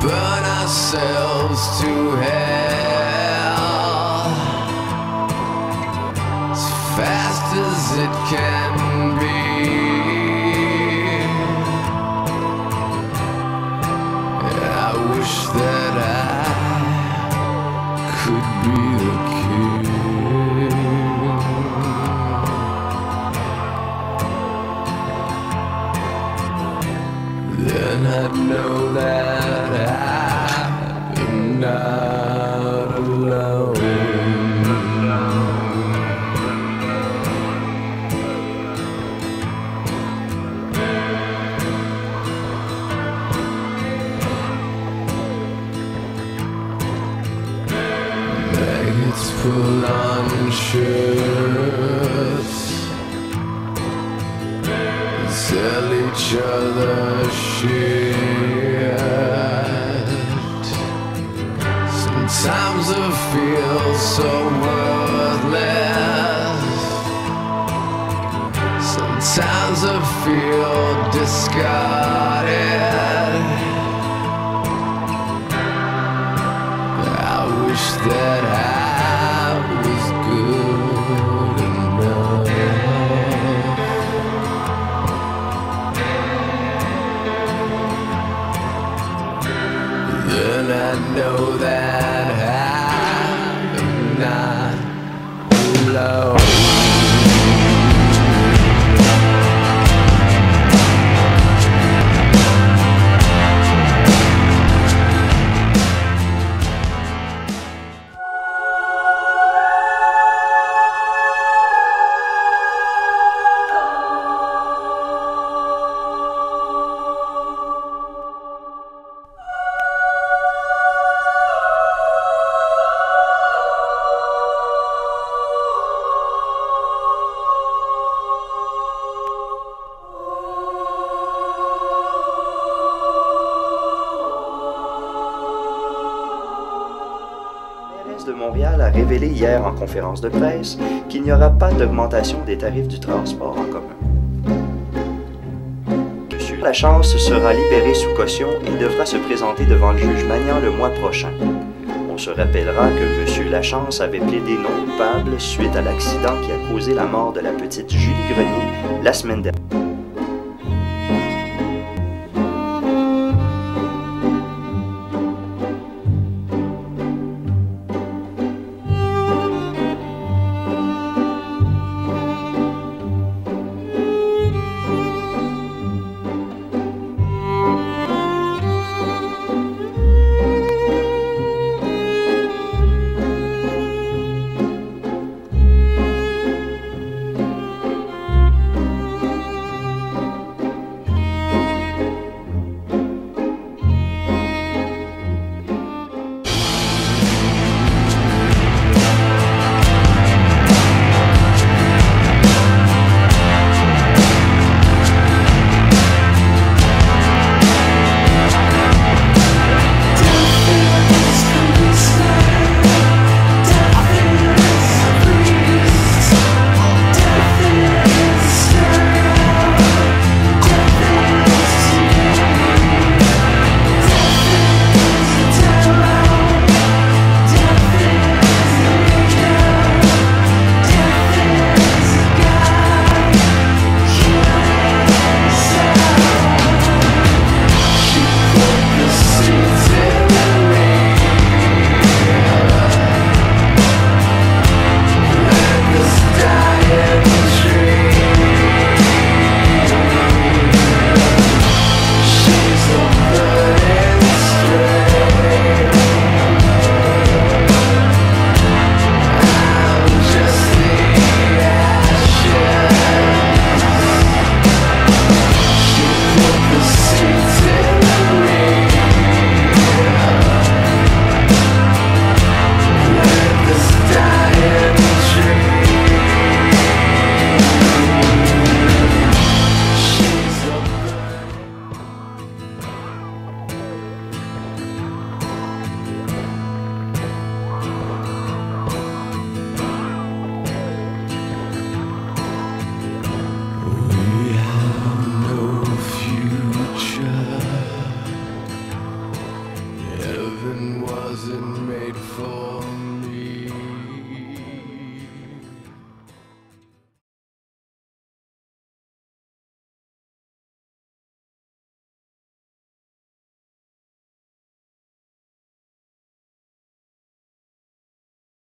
burn ourselves to hell as fast as it can be. I wish that I could be the king. Then I'd know that. Shirts Sell each other shit. Sometimes I feel so worthless. Sometimes I feel discarded. I wish that I Then I know that I'm not alone. Montréal a révélé hier en conférence de presse qu'il n'y aura pas d'augmentation des tarifs du transport en commun. Monsieur Lachance sera libéré sous caution et devra se présenter devant le juge Magnan le mois prochain. On se rappellera que Monsieur Lachance avait plaidé non coupable suite à l'accident qui a causé la mort de la petite Julie Grenier la semaine dernière.